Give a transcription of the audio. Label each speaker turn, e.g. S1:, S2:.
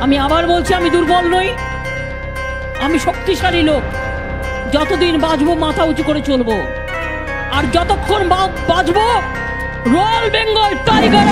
S1: আমি আবার বলছি, আমি দুর্বল নই। আমি শক্তিশালী লোক। যতদিন বাঁচবো, মাথা উঁচু করে চলবো। আর যতক্ষণ বা- বাঁচবো, রয়্যাল বেঙ্গল টাইগার